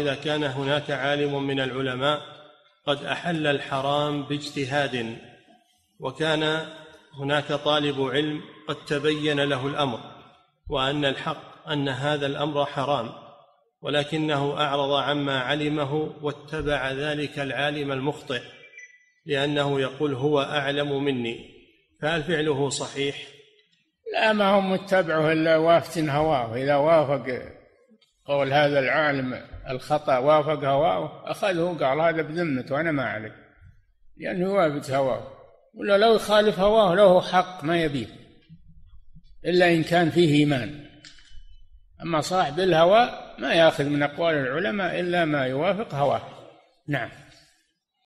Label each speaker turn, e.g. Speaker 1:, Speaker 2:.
Speaker 1: إذا كان هناك عالم من العلماء قد أحل الحرام باجتهاد وكان هناك طالب علم قد تبين له الأمر وأن الحق أن هذا الأمر حرام ولكنه أعرض عما علمه واتبع ذلك العالم المخطئ لأنه يقول هو أعلم مني فهل فعله صحيح؟
Speaker 2: لا ما هو متبعه إلا وافت هواه إذا وافق قول هذا العالم الخطأ وافق هواه أخذه قال هذا بذمته أنا ما عليه لأنه وافق هواه. ولا لو يخالف هواه له حق ما يبيه. إلا إن كان فيه إيمان. أما صاحب الهوى ما يأخذ من أقوال العلماء إلا ما يوافق هواه. نعم.